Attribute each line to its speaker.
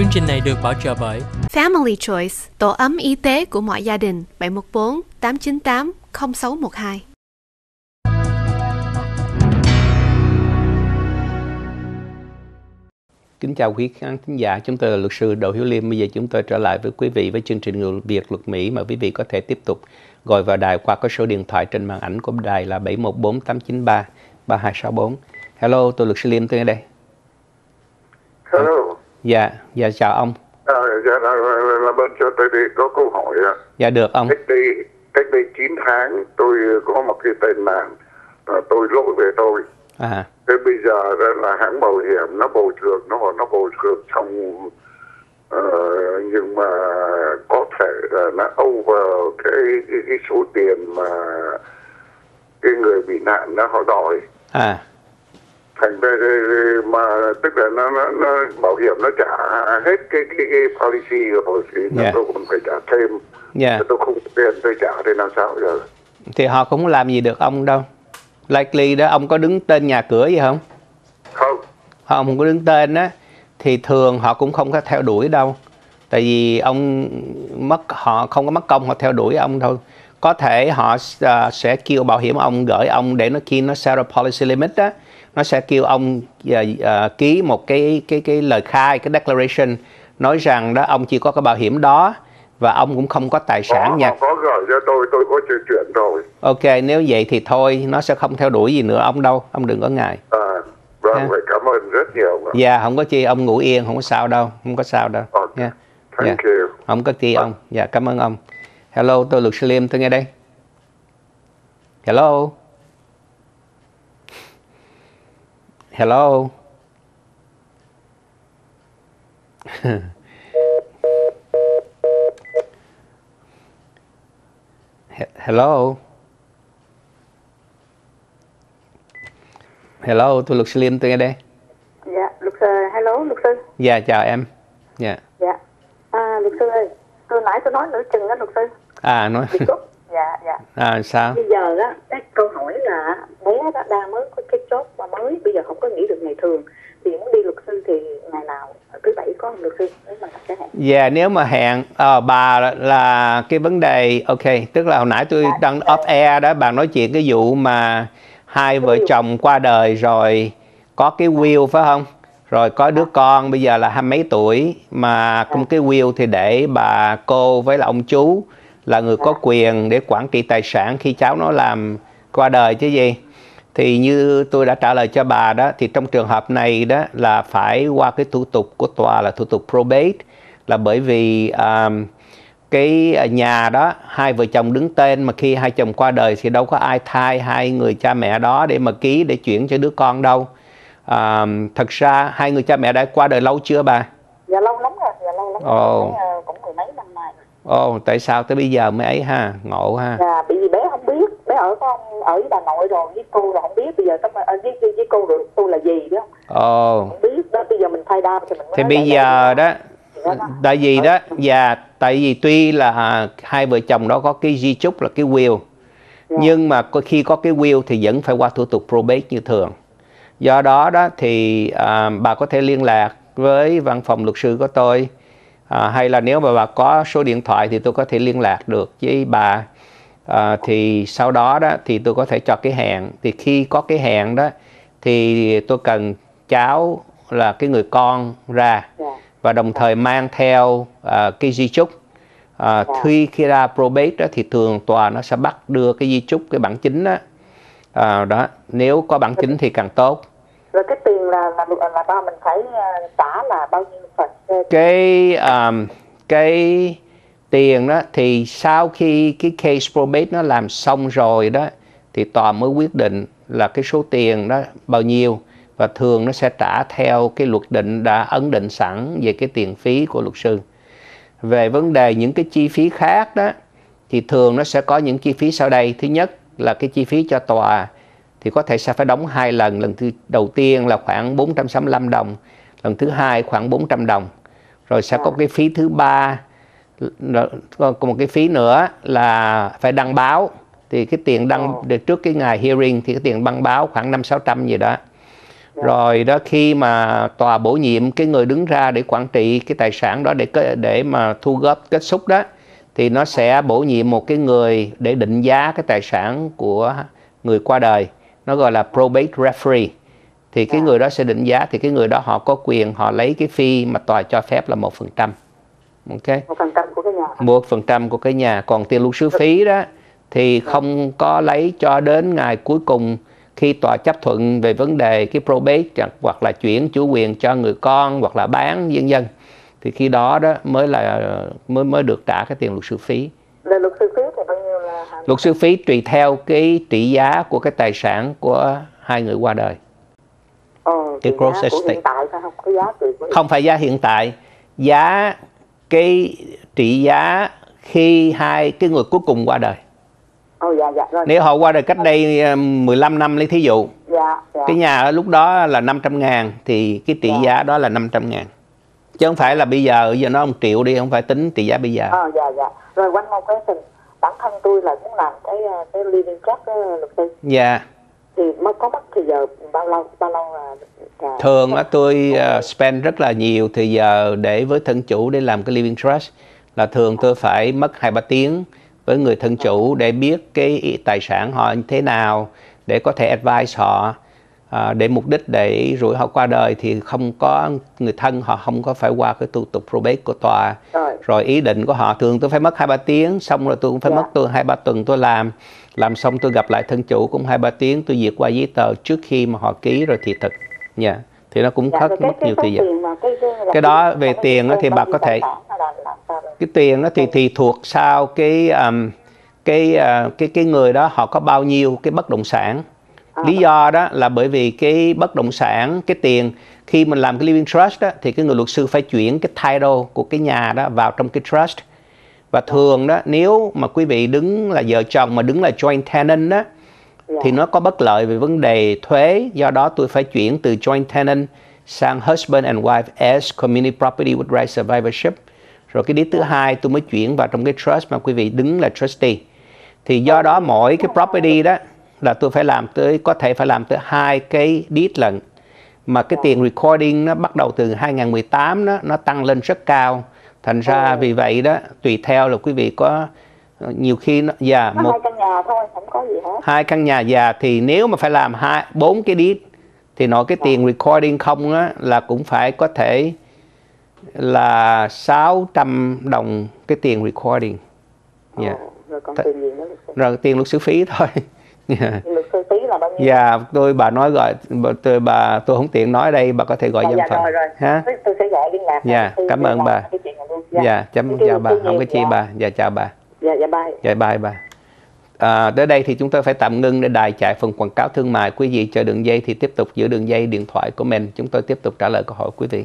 Speaker 1: Chương trình này được bảo trợ bởi
Speaker 2: Family Choice, tổ ấm y tế của mọi gia đình 714 898 0612.
Speaker 3: Kính chào quý khán thính giả, chúng tôi là luật sư Đỗ Hiếu Liêm. Bây giờ chúng tôi trở lại với quý vị với chương trình Người Việt luật Mỹ mà quý vị có thể tiếp tục gọi vào đài qua có số điện thoại trên màn ảnh của đài là 714 893 3264. Hello, tôi luật sư Liêm tôi ở đây.
Speaker 4: Hello.
Speaker 3: Dạ, dạ chào ông.
Speaker 4: À, dạ là, là, là bên cho tôi đi có câu hỏi ạ.
Speaker 3: Dạ được ông.
Speaker 4: Cách đây cách đây 9 tháng tôi có một cái tên nạn à, tôi lỗi về tôi.
Speaker 3: À,
Speaker 4: Thế bây giờ là hãng bảo hiểm nó bồi thường nó nó bồi thường xong ờ, nhưng mà có thể là nó over cái cái, cái số tiền mà cái người bị nạn đó họ đòi
Speaker 3: à,
Speaker 4: thành ra mà tức là nó, nó, nó bảo hiểm nó trả hết cái cái, cái policy rồi thì
Speaker 3: Dạ.
Speaker 4: tôi còn phải trả thêm
Speaker 3: dạ.
Speaker 4: tôi không tiền tôi trả thì làm sao giờ
Speaker 3: Thì họ cũng không làm gì được ông đâu. Likely đó, ông có đứng tên nhà cửa gì không?
Speaker 4: không
Speaker 3: Họ không có đứng tên á, thì thường họ cũng không có theo đuổi đâu. Tại vì ông mất họ không có mất công họ theo đuổi ông thôi. Có thể họ à, sẽ kêu bảo hiểm ông gửi ông để nó khi nó settle policy limit á, nó sẽ kêu ông à, à, ký một cái cái cái lời khai cái declaration nói rằng đó ông chỉ có cái bảo hiểm đó và ông cũng không có tài sản
Speaker 4: họ có gửi cho tôi tôi có chuyện chuyện rồi
Speaker 3: Ok, nếu vậy thì thôi, nó sẽ không theo đuổi gì nữa ông đâu, ông đừng có ngại.
Speaker 4: à, vâng
Speaker 3: Dạ.
Speaker 4: phải cảm ơn rất nhiều vâng.
Speaker 3: Dạ, không có chi, ông ngủ yên, không có sao đâu, không có sao đâu.
Speaker 4: Ok.
Speaker 3: Nha.
Speaker 4: thank
Speaker 3: Dạ.
Speaker 4: you
Speaker 3: Không có chi ông. Dạ, cảm ơn ông. Hello, tôi luật sư Liêm, tôi nghe đây. Hello. Hello. He- Hello. Hello, tôi luật sư Liêm, tôi nghe đây.
Speaker 5: Dạ, luật sư, hello, luật sư.
Speaker 3: Dạ, chào em. Dạ.
Speaker 5: Dạ. À, luật sư ơi, tôi nãy tôi nói nửa chừng đó luật sư.
Speaker 3: À, nói.
Speaker 5: Dạ, dạ.
Speaker 3: À, sao?
Speaker 5: Bây giờ á, cái câu hỏi là bé đó đang mới có cái chốt mà mới, bây giờ không có nghỉ được ngày thường. Thì muốn đi luật sư thì ngày nào, thứ bảy có luật sư, nếu mà đặt cái hẹn.
Speaker 3: Dạ nếu mà hẹn ờ, bà là, là cái vấn đề ok tức là hồi nãy tôi đang off air đó bà nói chuyện cái vụ mà hai vợ chồng qua đời rồi có cái will phải không? Rồi có đứa con bây giờ là hai mấy tuổi mà trong cái will thì để bà cô với là ông chú là người có quyền để quản trị tài sản khi cháu nó làm qua đời chứ gì thì như tôi đã trả lời cho bà đó thì trong trường hợp này đó là phải qua cái thủ tục của tòa là thủ tục probate là bởi vì um, cái nhà đó hai vợ chồng đứng tên mà khi hai chồng qua đời thì đâu có ai thay hai người cha mẹ đó để mà ký để chuyển cho đứa con đâu um, thật ra hai người cha mẹ đã qua đời lâu chưa bà
Speaker 5: Dạ lâu lắm rồi, dạ lâu lắm
Speaker 3: Ồ.
Speaker 5: rồi. Ờ, cũng mười mấy năm nay.
Speaker 3: ồ tại sao tới bây giờ mới ấy ha ngộ ha
Speaker 5: Dạ, vì bé không biết, bé ở con ở bà nội rồi, với cô rồi không biết. Bây giờ tao mà- ờ, với, với, với cô rồi tôi là gì không?
Speaker 3: ồ
Speaker 5: Không biết, đó bây giờ mình thay đau thì mình
Speaker 3: thì bây giờ đó
Speaker 5: Dạ đó.
Speaker 3: tại vì đó và tại vì tuy là à, hai vợ chồng đó có cái di chúc là cái will
Speaker 5: Dạ.
Speaker 3: nhưng mà khi có cái will thì vẫn phải qua thủ tục probate như thường do đó đó thì à, bà có thể liên lạc với văn phòng luật sư của tôi à, hay là nếu mà bà có số điện thoại thì tôi có thể liên lạc được với bà à, thì sau đó đó thì tôi có thể cho cái hẹn. Thì khi có cái hẹn đó thì tôi cần cháu là cái người con ra
Speaker 5: Dạ.
Speaker 3: và đồng thời mang theo à, cái di chúc. À, khi khi ra probate đó thì thường tòa nó sẽ bắt đưa cái di chúc cái bản chính đó à, đó nếu có bản chính thì càng tốt.
Speaker 5: Rồi cái tiền là là là, bao mình phải trả là bao nhiêu phần?
Speaker 3: Cái um, cái tiền đó thì sau khi cái case probate nó làm xong rồi đó thì tòa mới quyết định là cái số tiền đó bao nhiêu và thường nó sẽ trả theo cái luật định đã ấn định sẵn về cái tiền phí của luật sư. Về vấn đề những cái chi phí khác đó thì thường nó sẽ có những chi phí sau đây. Thứ nhất là cái chi phí cho tòa thì có thể sẽ phải đóng hai lần. Lần thứ đầu tiên là khoảng 465 đồng lần thứ hai khoảng 400 đồng. Rồi sẽ có cái phí thứ ba có một cái phí nữa là phải đăng báo. Thì cái tiền đăng để trước cái ngày hearing thì cái tiền đăng báo khoảng năm sáu trăm gì đó. Rồi đó khi mà tòa bổ nhiệm cái người đứng ra để quản trị cái tài sản đó để để mà thu góp kết xúc đó thì nó sẽ bổ nhiệm một cái người để định giá cái tài sản của người qua đời. Nó gọi là probate referee. Thì cái người đó sẽ định giá thì cái người đó họ có quyền họ lấy cái fee mà tòa cho phép là một phần trăm ok.
Speaker 5: Một phần trăm của cái nhà.
Speaker 3: Một phần trăm của cái nhà. Còn tiền luật sư phí đó thì không có lấy cho đến ngày cuối cùng khi tòa chấp thuận về vấn đề cái probate hoặc là chuyển chủ quyền cho người con hoặc là bán vân dân thì khi đó đó mới là mới mới được trả cái tiền luật sư phí.
Speaker 5: Là luật sư phí thì bao nhiêu là
Speaker 3: luật sư phí tùy theo cái trị giá của cái tài sản của hai người qua đời.
Speaker 5: Ờ,
Speaker 3: cái
Speaker 5: thì
Speaker 3: gross
Speaker 5: giá của
Speaker 3: estate.
Speaker 5: hiện tại phải không cái giá trị của
Speaker 3: không phải giá hiện tại. Giá cái trị giá khi hai cái người cuối cùng qua đời
Speaker 5: Ồ dạ dạ rồi.
Speaker 3: nếu họ qua đời cách đây ờ, 15 năm lấy thí dụ
Speaker 5: Dạ dạ.
Speaker 3: cái nhà ở lúc đó là 500 ngàn thì cái trị
Speaker 5: Dạ.
Speaker 3: giá đó là 500 ngàn chứ không phải là bây giờ giờ nó một triệu đi không phải tính trị giá bây giờ
Speaker 5: Ờ dạ dạ. Rồi quanh một cái tình bản thân tôi là muốn làm cái ờ, cái living trust đó, luật sư
Speaker 3: dạ
Speaker 5: thì mới có mất thì giờ bao lâu bao lâu là
Speaker 3: thường á tôi ờ, spend rất là nhiều thời giờ để với thân chủ để làm cái living trust là thường tôi phải mất hai ba tiếng với người thân chủ để biết cái tài sản họ như thế nào để có thể advise họ à, để mục đích để rủi họ qua đời thì không có người thân họ không có phải qua cái thủ tục probate của tòa
Speaker 5: Rồi.
Speaker 3: rồi ý định của họ thường tôi phải mất hai ba tiếng xong rồi tôi cũng phải
Speaker 5: Dạ.
Speaker 3: mất tôi hai ba tuần tôi làm làm xong tôi gặp lại thân chủ cũng hai ba tiếng tôi duyệt qua giấy tờ trước khi mà họ ký rồi thị thực dạ thì nó cũng
Speaker 5: Dạ, rồi cái,
Speaker 3: mất nhiều thời gian
Speaker 5: cái, cái,
Speaker 3: đó về tiền á thì bà có thể-
Speaker 5: rồi?
Speaker 3: cái tiền đó thì thì thuộc sau cái um, cái uh, cái cái người đó họ có bao nhiêu cái bất động sản lý do đó là bởi vì cái bất động sản cái tiền khi mình làm cái living trust đó thì cái người luật sư phải chuyển cái title của cái nhà đó vào trong cái trust. Và thường đó nếu mà quý vị đứng là vợ chồng mà đứng là joint tenant đó
Speaker 5: Dạ.
Speaker 3: thì nó có bất lợi về vấn đề thuế. Do đó tôi phải chuyển từ joint tenant sang husband and wife as community property with right survivorship. Rồi cái đít thứ hai tôi mới chuyển vào trong cái trust mà quý vị đứng là trustee. Thì do đó mỗi cái property đó là tôi phải làm tới có thể phải làm tới hai cái deed lần mà cái tiền recording nó bắt đầu từ 2018 đó nó tăng lên rất cao. Thành ra vì vậy đó tùy theo là quý vị có nhiều khi nó dạ
Speaker 5: Có
Speaker 3: một
Speaker 5: hai căn nhà thôi không có gì hết.
Speaker 3: hai căn nhà già thì nếu mà phải làm hai bốn cái deed thì nội cái tiền recording không á là cũng phải có thể là 600 đồng cái tiền recording. Dạ.
Speaker 5: Ồ, rồi còn
Speaker 3: Th-
Speaker 5: tiền gì nữa?
Speaker 3: Rồi tiền luật sư phí thôi Dạ.
Speaker 5: luật sư phí là bao nhiêu
Speaker 3: dạ tôi bà nói gọi tôi bà tôi không tiện nói đây bà có thể gọi
Speaker 5: dạ,
Speaker 3: văn
Speaker 5: dạ,
Speaker 3: phòng
Speaker 5: rồi rồi
Speaker 3: ha
Speaker 5: tôi, tôi sẽ gọi liên lạc
Speaker 3: Dạ,
Speaker 5: sư
Speaker 3: cảm ơn bà.
Speaker 5: luôn.
Speaker 3: dạ chấm chào bà không có chi
Speaker 5: Dạ.
Speaker 3: bà dạ chào bà
Speaker 5: dạ dạ bye
Speaker 3: Dạ bye bye. À, tới đây thì chúng tôi phải tạm ngưng để đài chạy phần quảng cáo thương mại. Quý vị chờ đường dây thì tiếp tục giữ đường dây điện thoại của mình. Chúng tôi tiếp tục trả lời câu hỏi quý vị.